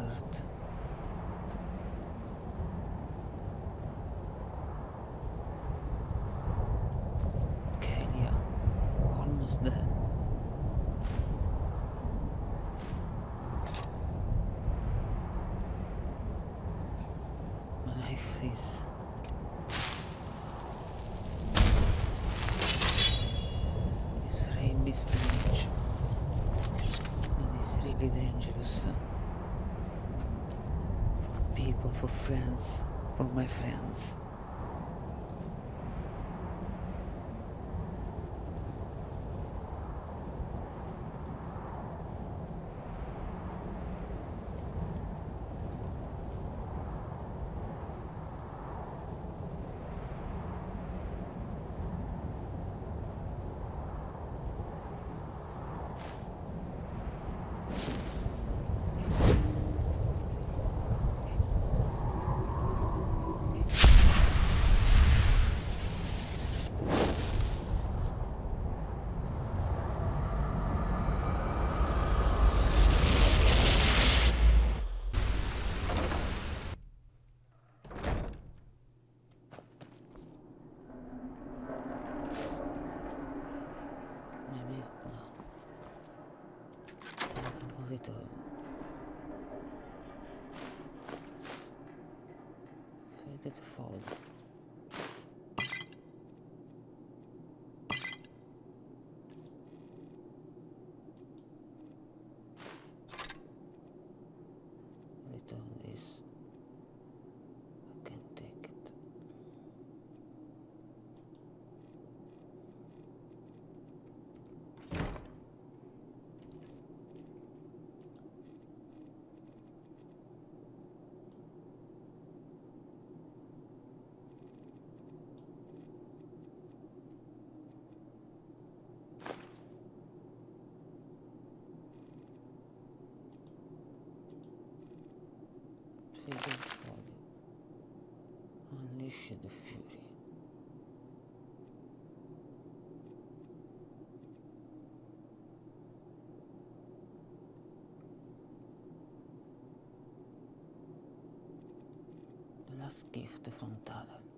Death and rebirth. Kalia, almost dead. My life is is really strange and it's really dangerous for people, for for my friends. Maybe no. I'll move it all. Fold. Return the death. Unleash the fury. The last gift from Talon.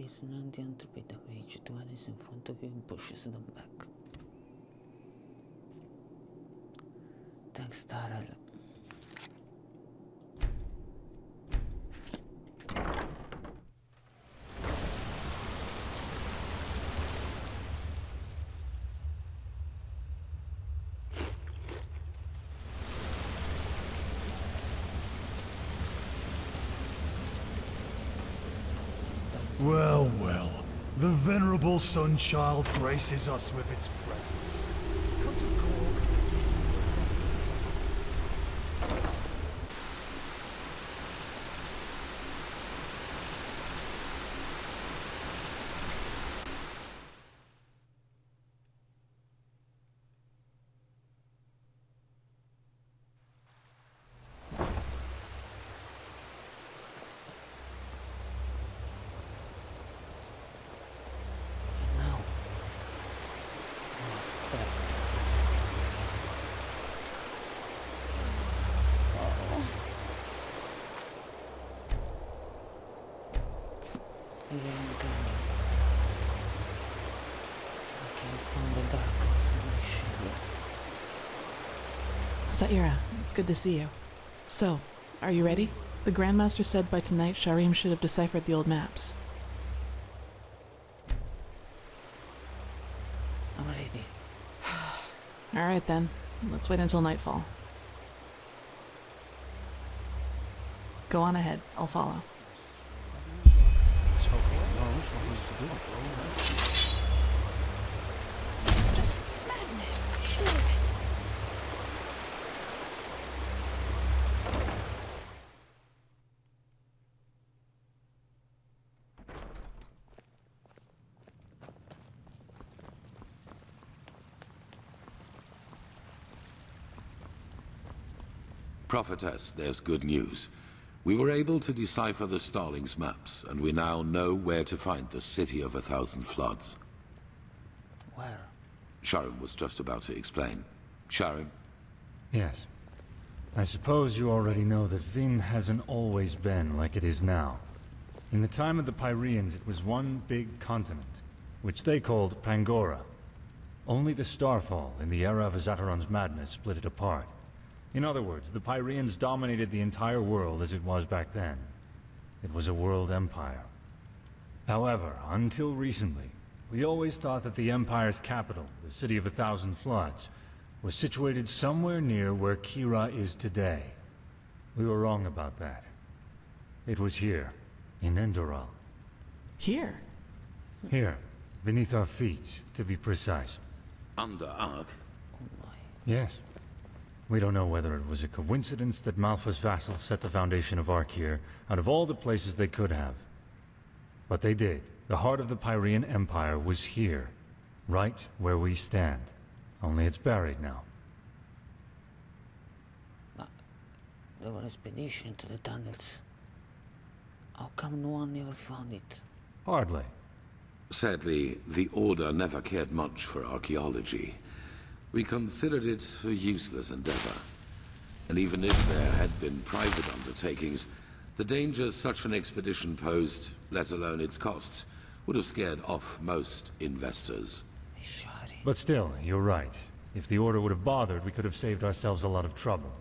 This 90 entropy damage to enemies in front of you and pushes them back. Thanks, Talon. Well, well. The venerable Sunchild graces us with its presence. Come to Gorg. Now, last step. Even coming. I came from the darkness and the shadow. Saira, it's good to see you. So, are you ready? The Grandmaster said by tonight Sharim should have deciphered the old maps. I'm ready. Alright then, let's wait until nightfall. Go on ahead, I'll follow. Just madness. All of it. Prophetess, there's good news. We were able to decipher the Starling's maps, and we now know where to find the City of a Thousand Floods. Where? Sharon was just about to explain. Sharon? Yes. I suppose you already know that Vyn hasn't always been like it is now. In the time of the Pyreans, it was one big continent, which they called Pangora. Only the Starfall, in the era of Azateron's madness, split it apart. In other words, the Pyreans dominated the entire world as it was back then. It was a world empire. However, until recently, we always thought that the Empire's capital, the City of a Thousand Floods, was situated somewhere near where Kira is today. We were wrong about that. It was here, in Enderal. Here? Here, beneath our feet, to be precise. Under Ark? Oh. Yes. We don't know whether it was a coincidence that Malphas's vassals set the foundation of Ark here, out of all the places they could have. But they did. The heart of the Pyrean Empire was here, right where we stand. Only it's buried now. But There were expedition to the tunnels. How come no one ever found it? Hardly. Sadly, the Order never cared much for archaeology. We considered it a useless endeavor. And even if there had been private undertakings, the dangers such an expedition posed, let alone its costs, would have scared off most investors. But still, you're right. If the Order would have bothered, we could have saved ourselves a lot of trouble.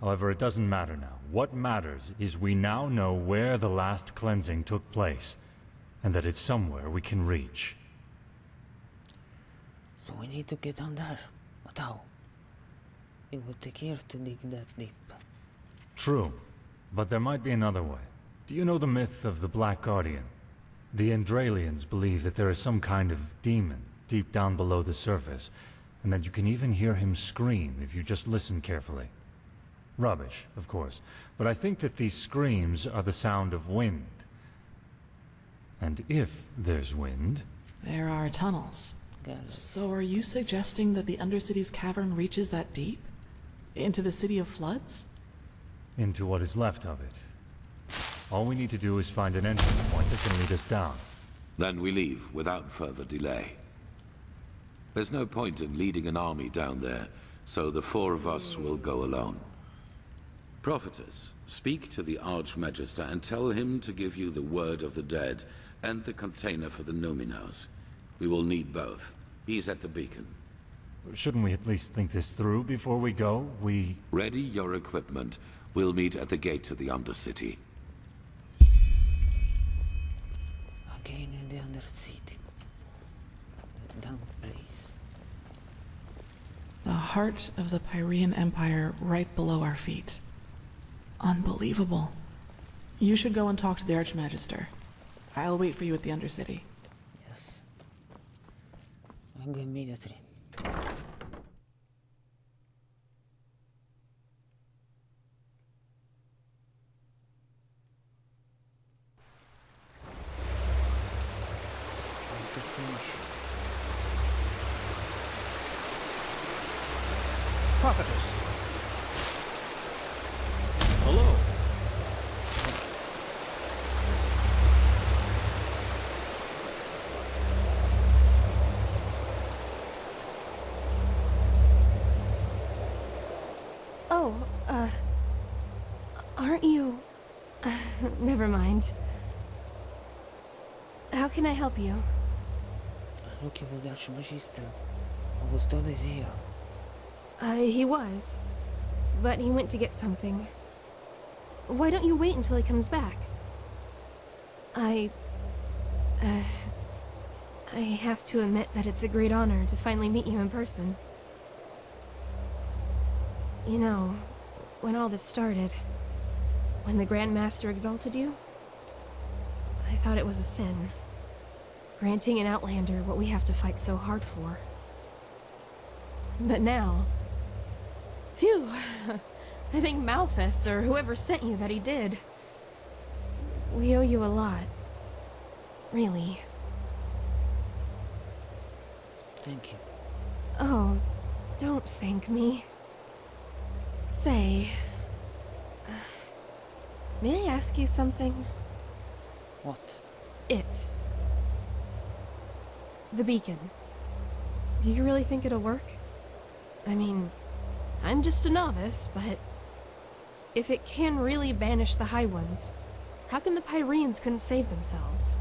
However, it doesn't matter now. What matters is we now know where the last cleansing took place, and that it's somewhere we can reach. So we need to get down there. But how? It would take years to dig that deep. True, but there might be another way. Do you know the myth of the Black Guardian? The Andralians believe that there is some kind of demon deep down below the surface, and that you can even hear him scream if you just listen carefully. Rubbish, of course, but I think that these screams are the sound of wind. And if there's wind, There are tunnels. Gallows. So are you suggesting that the Undercity's cavern reaches that deep? Into the City of Floods? into what is left of it. All we need to do is find an entrance point that can lead us down. Then we leave without further delay. There's no point in leading an army down there, so the four of us will go alone. Prophetess, speak to the Archmagister and tell him to give you the word of the dead and the container for the Numinos. We will need both. He's at the beacon. Shouldn't we at least think this through before we go? We... Ready your equipment. We'll meet at the gate to the Undercity. Again in the Undercity. That damn place. The heart of the Pyrean Empire right below our feet. Unbelievable. You should go and talk to the Archmagister. I'll wait for you at the Undercity. Yes. I'll go immediately. Time to finish. Prophetess. Hello. Oh, uh. Aren't you. Uh, never mind. How can I help you? I'm looking for the Archmagister. I was told he's here. Uh, he was. But he went to get something. Why don't you wait until he comes back? I. Uh. I have to admit that it's a great honor to finally meet you in person. You know, when all this started, when the Grand Master exalted you, I thought it was a sin. Granting an Outlander what we have to fight so hard for. But now. Phew! I think Malphas, or whoever sent you, that he did. We owe you a lot. Really. Thank you. Oh, don't thank me. Say. May I ask you something? What? It. The beacon. Do you really think it'll work? I mean, I'm just a novice, but if it can really banish the High Ones, how come the Pyreans couldn't save themselves?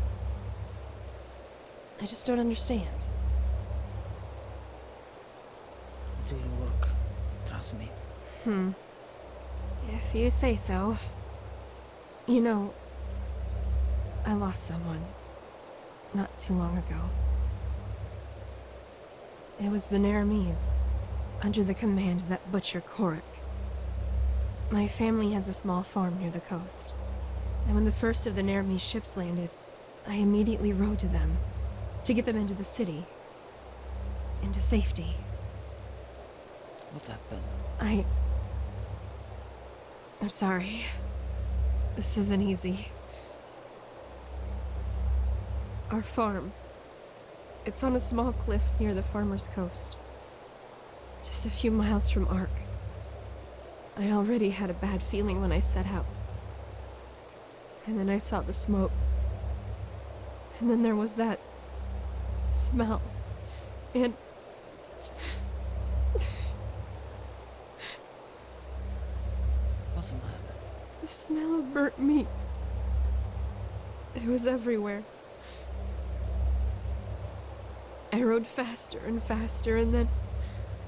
I just don't understand. It will work. Trust me. Hmm. If you say so. You know, I lost someone not too long ago. It was the Nehrimese, under the command of that butcher Korik. My family has a small farm near the coast, and when the first of the Nehrimese ships landed, I immediately rode to them to get them into the city, into safety. What happened? I. I'm sorry. This isn't easy. Our farm. It's on a small cliff near the farmer's coast. Just a few miles from Ark. I already had a bad feeling when I set out. And then I saw the smoke. And then there was that smell. And What's the matter? The smell of burnt meat. It was everywhere. I rode faster and faster, and then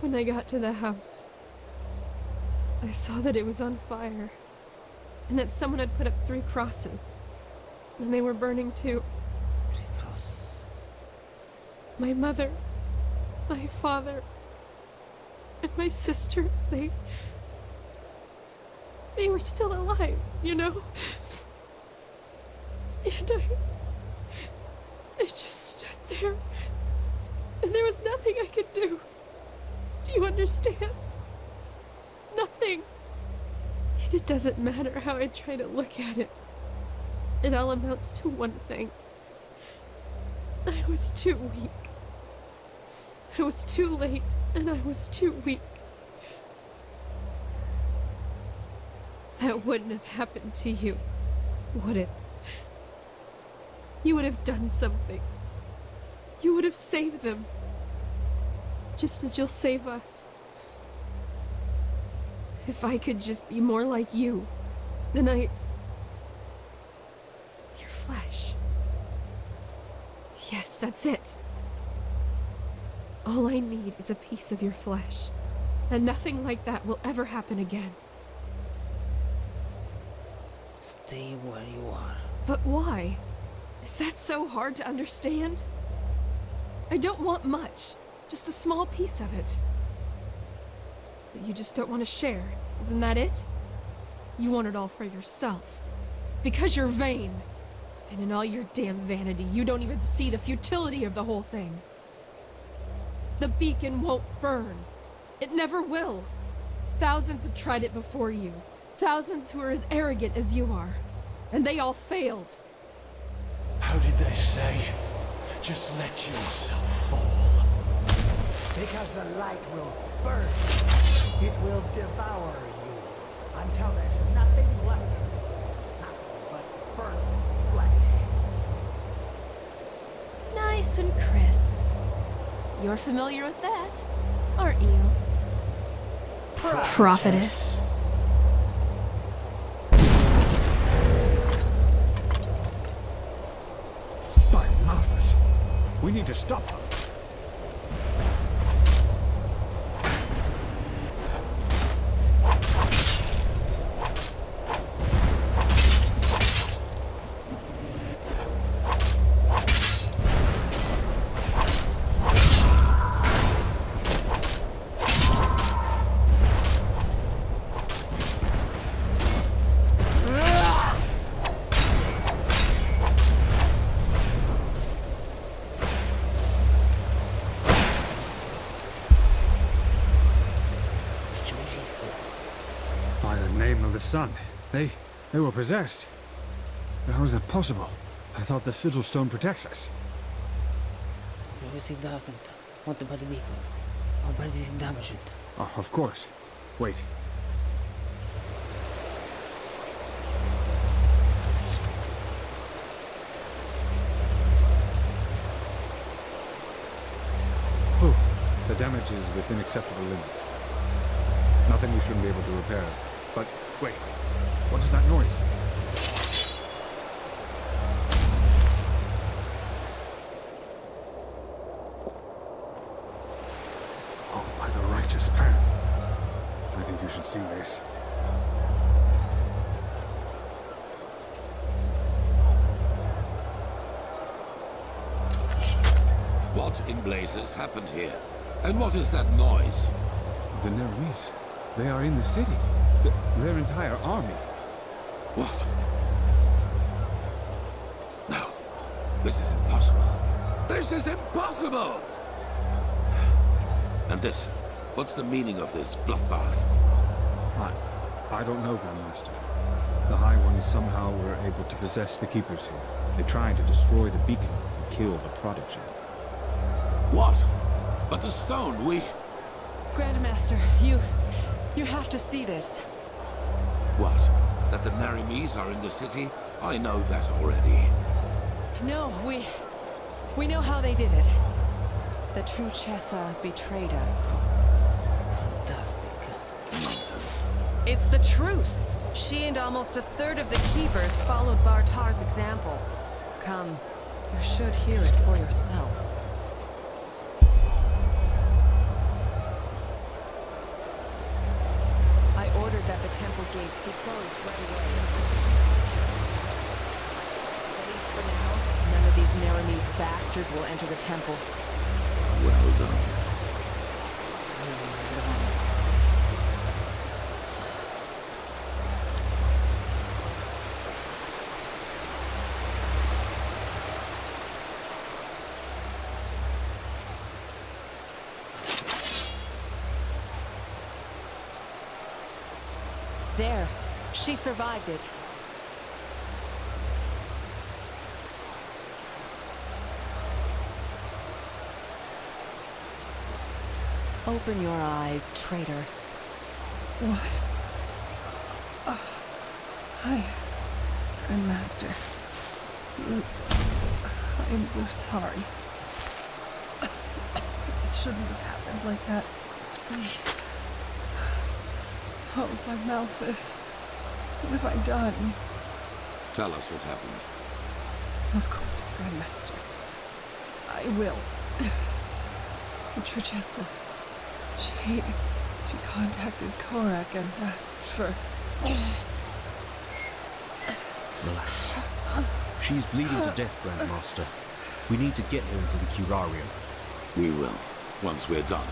when I got to the house, I saw that it was on fire, and that someone had put up three crosses, and they were burning too. Three crosses. My mother, my father, and my sister, they. They were still alive, you know? And I. I just stood there. And there was nothing I could do. Do you understand? Nothing. And it doesn't matter how I try to look at it. It all amounts to one thing. I was too weak. I was too late, and I was too weak. That wouldn't have happened to you, would it? You would have done something. You would have saved them. Just as you'll save us. If I could just be more like you, then I. Your flesh. Yes, that's it. All I need is a piece of your flesh. And nothing like that will ever happen again. Stay where you are. But why? Is that so hard to understand? I don't want much, just a small piece of it. But you just don't want to share, isn't that it? You want it all for yourself. Because you're vain. And in all your damn vanity, you don't even see the futility of the whole thing. The beacon won't burn. It never will. Thousands have tried it before you. Thousands who are as arrogant as you are. And they all failed. How did they say? Just let yourself fall. Because the light will burn. It will devour you until there's nothing left of you. Nothing but burnt flesh. Nice and crisp. You're familiar with that, aren't you? Prophetess. We need to stop them. They were possessed. How is that possible? I thought the sigil stone protects us. Because it doesn't. What about the beacon? Our body is damaged. Oh, of course. Wait. The damage is within acceptable limits. Nothing we shouldn't be able to repair. But wait, what is that noise? Oh, by the righteous path. I think you should see this. What in blazes happened here? And what is that noise? The Nehrimese. They are in the city. Th their entire army. What? No. This is impossible. This is impossible! And this? What's the meaning of this bloodbath? I... I don't know, Grandmaster. The High Ones somehow were able to possess the Keepers here. They tried to destroy the beacon and kill the Prodigy. What? But the stone, we... Grandmaster, you... you have to see this. What? That the Nehrimese are in the city? I know that already. No, we... we know how they did it. The true Chessa betrayed us. Fantastic. Nonsense. It's the truth. She and almost a third of the Keepers followed Bartar's example. Come, you should hear it for yourself. Gates be closed right away. At least for now, none of these Nehrimese bastards will enter the temple. Well done. There. She survived it. Open your eyes, traitor. What? Ah, oh, hi, Grandmaster. You... I am so sorry. It shouldn't have happened like that. Oh, my Malphas. What have I done? Tell us what happened. Of course, Grandmaster. I will. The Trichessa. She... She contacted Korak and asked for... Relax. She's bleeding to death, Grandmaster. We need to get her into the curarium. We will, once we're done.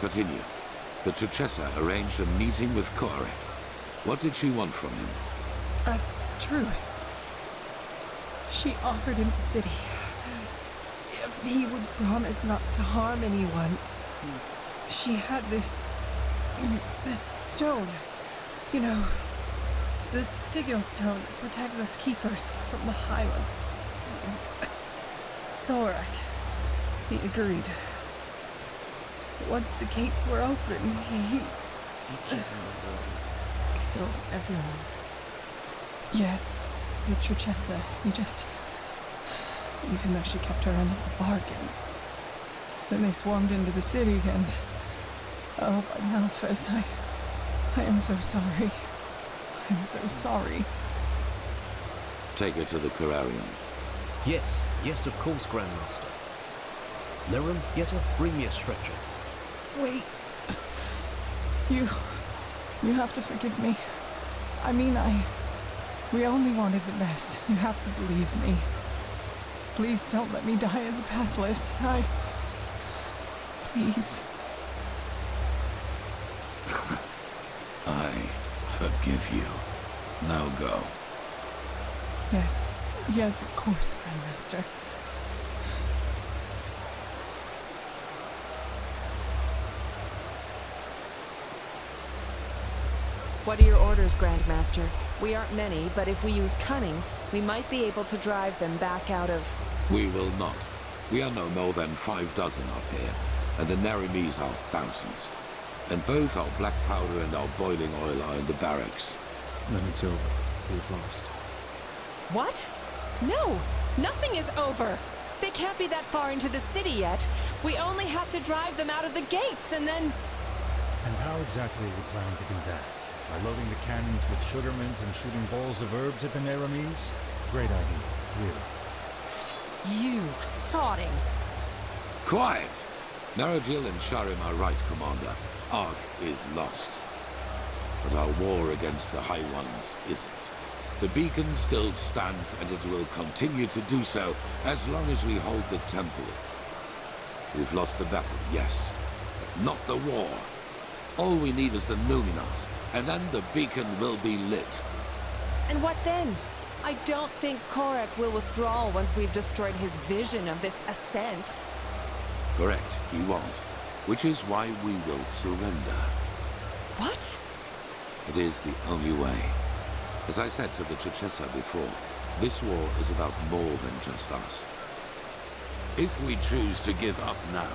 Continue. The Trichessa arranged a meeting with Korik. What did she want from him? A truce. She offered him the city. If he would promise not to harm anyone. She had this... this stone. You know, this sigil stone that protects us keepers from the High Ones. Thorak. He agreed. Once the gates were open, he... killed everyone. Yes, the Trichessa. He just... Even though she kept her end of the bargain. Then they swarmed into the city and... Oh, but Malphas, I... I am so sorry. I am so sorry. Take her to the Curarium. Yes, yes, of course, Grandmaster. Nerum, Yetta, bring me a stretcher. Wait. You... You have to forgive me. I mean, I... We only wanted the best. You have to believe me. Please don't let me die as a pathless. I... Please. I forgive you. Now go. Yes. Yes, of course, Grandmaster. What are your orders, Grandmaster? We aren't many, but if we use cunning, we might be able to drive them back out of... We will not. We are no more than five dozen up here, and the Nehrimese are thousands. And both our black powder and our boiling oil are in the barracks. Then it's over. We've lost. What? No! Nothing is over! They can't be that far into the city yet. We only have to drive them out of the gates and then... And how exactly are you planning to do that? By loading the cannons with sugar mint and shooting balls of herbs at the Nehrimese? Great idea, really. You sodding! Quiet! Narajil and Sharim are right, Commander. Ark is lost. But our war against the High Ones isn't. The beacon still stands and it will continue to do so as long as we hold the temple. We've lost the battle, yes, but not the war. All we need is the Numinos, and then the beacon will be lit. And what then? I don't think Korak will withdraw once we've destroyed his vision of this ascent. Correct, he won't. Which is why we will surrender. What? It is the only way. As I said to the Trichessa before, this war is about more than just us. If we choose to give up now,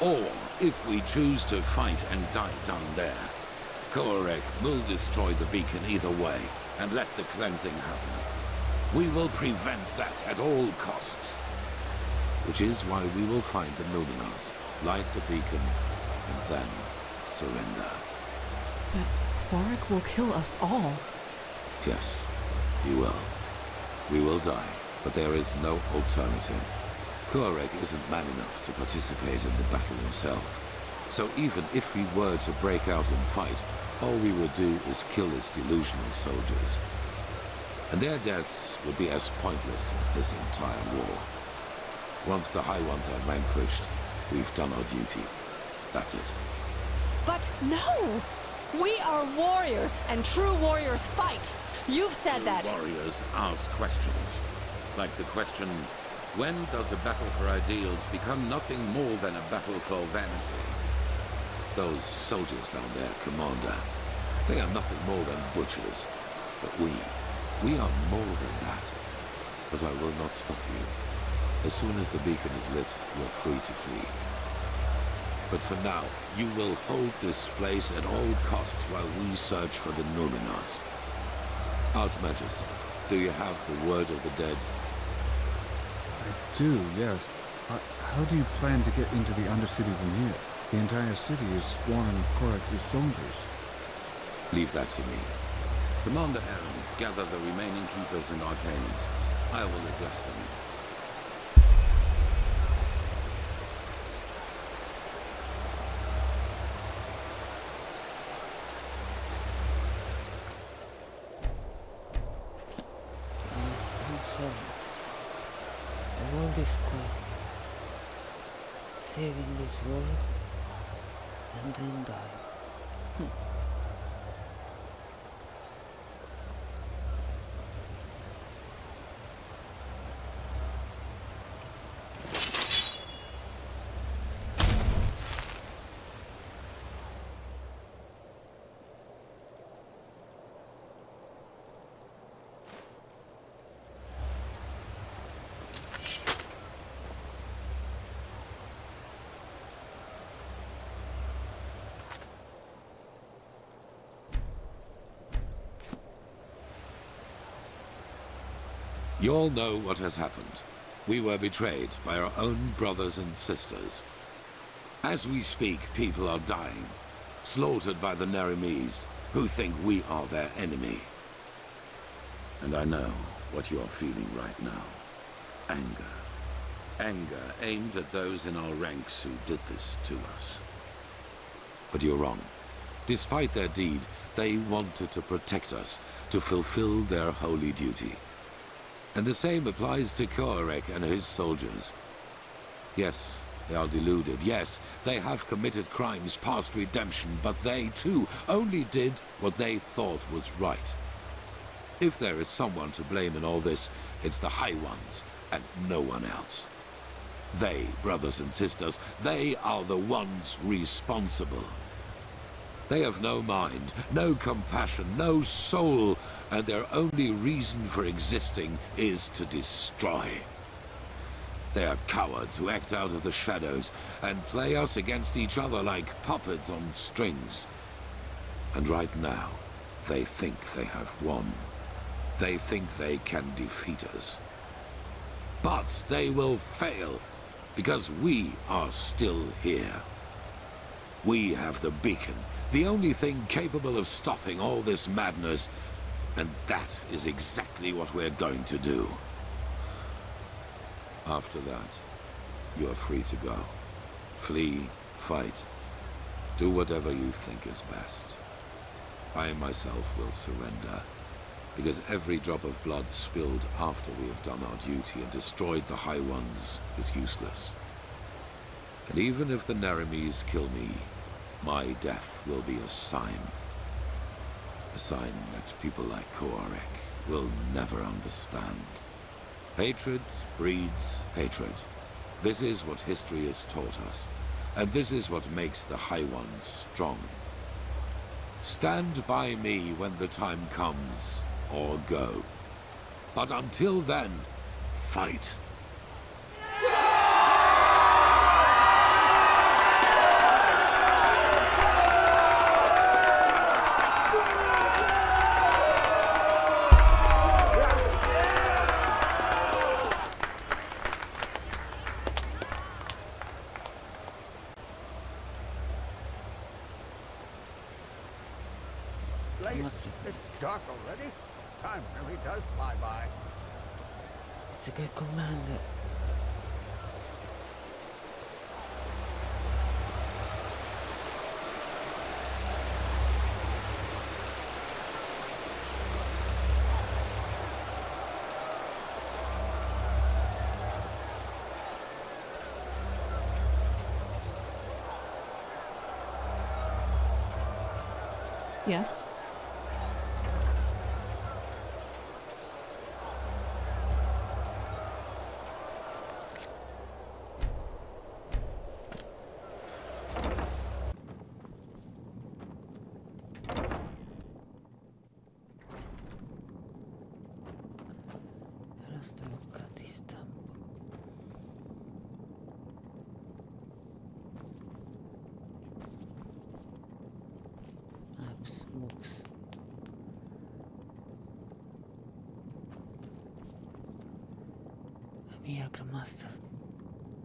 or if we choose to fight and die down there, Korek will destroy the beacon either way and let the cleansing happen. We will prevent that at all costs. Which is why we will find the Numinos, light the beacon, and then surrender. But Warwick will kill us all. Yes, he will. We will die, but there is no alternative. Korek isn't man enough to participate in the battle himself. So even if we were to break out and fight, all we would do is kill his delusional soldiers. And their deaths would be as pointless as this entire war. Once the High Ones are vanquished, we've done our duty. That's it. But no! We are warriors, and true warriors fight! You've said that! Warriors ask questions. Like the question, when does a battle for ideals become nothing more than a battle for vanity? Those soldiers down there, Commander, they are nothing more than butchers. But we, we are more than that. But I will not stop you. As soon as the beacon is lit, you're free to flee. But for now, you will hold this place at all costs while we search for the Numinos. Archmagister, do you have the word of the dead? I do, yes. How do you plan to get into the Undercity from here? The entire city is swarming with Korax's soldiers. Leave that to me. Commander Aaron, gather the remaining Keepers and Arcanists. I will address them. I want this quest. Saving this world and then die. You all know what has happened. We were betrayed by our own brothers and sisters. As we speak, people are dying, slaughtered by the Nehrimese, who think we are their enemy. And I know what you are feeling right now. Anger. Anger aimed at those in our ranks who did this to us. But you're wrong. Despite their deed, they wanted to protect us, to fulfill their holy duty. And the same applies to Korek and his soldiers. Yes, they are deluded. Yes, they have committed crimes past redemption, but they, too, only did what they thought was right. If there is someone to blame in all this, it's the High Ones, and no one else. They, brothers and sisters, they are the ones responsible. They have no mind, no compassion, no soul, and their only reason for existing is to destroy. They are cowards who act out of the shadows and play us against each other like puppets on strings. And right now, they think they have won. They think they can defeat us. But they will fail. Because we are still here. We have the beacon, the only thing capable of stopping all this madness, and that is exactly what we're going to do. After that, you are free to go. Flee, fight, do whatever you think is best. I myself will surrender, because every drop of blood spilled after we have done our duty and destroyed the High Ones is useless. And even if the Nehrimese kill me, my death will be a sign. A sign that people like Koarek will never understand. Hatred breeds hatred. This is what history has taught us. And this is what makes the High Ones strong. Stand by me when the time comes, or go. But until then, fight. Already. Time really does fly by. It's a good command. Yes? Just look at this temple. Maps, books. Amir Master.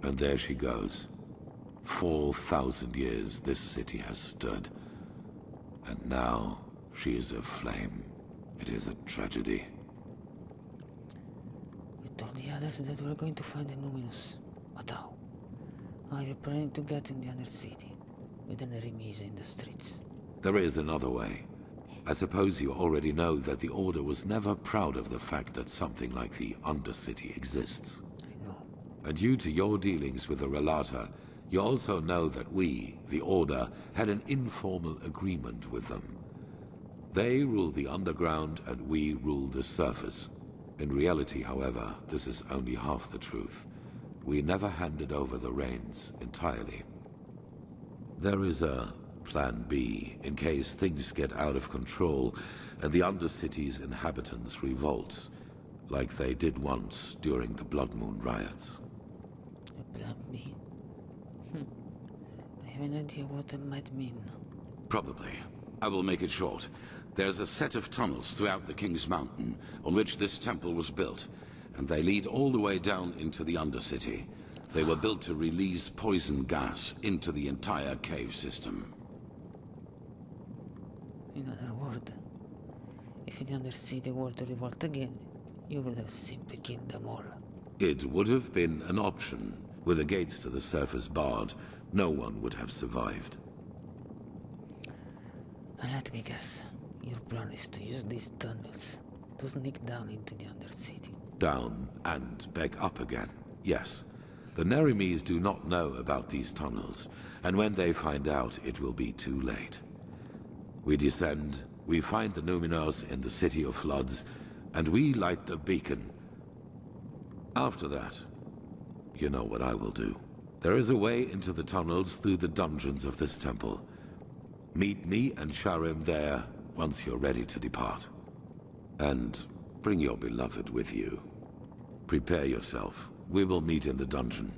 And there she goes. Four thousand years this city has stood. And now she is aflame. It is a tragedy. You told the others that we're going to find the Numinos. But how? Are you planning to get in the Undercity? With the Nehrimese in the streets? There is another way. I suppose you already know that the Order was never proud of the fact that something like the Undercity exists. I know. And due to your dealings with the Rhalata, you also know that we, the Order, had an informal agreement with them. They rule the underground and we rule the surface. In reality, however, this is only half the truth. We never handed over the reins entirely. There is a Plan B in case things get out of control and the Undercity's inhabitants revolt, like they did once during the Blood Moon riots. Plan B. Hmm. I have an idea what it might mean. Probably. I will make it short. There's a set of tunnels throughout the King's Mountain on which this temple was built, and they lead all the way down into the Undercity. They were built to release poison gas into the entire cave system. In other words, if the Undercity were to revolt again, you would have simply killed them all. It would have been an option. With the gates to the surface barred, no one would have survived. And let me guess, your plan is to use these tunnels to sneak down into the Undercity. Down and back up again, yes. The Nehrimese do not know about these tunnels, and when they find out, it will be too late. We descend, we find the Numinos in the City of Floods, and we light the beacon. After that, you know what I will do. There is a way into the tunnels through the dungeons of this temple. Meet me and Sharim there once you're ready to depart. And bring your beloved with you. Prepare yourself. We will meet in the dungeon.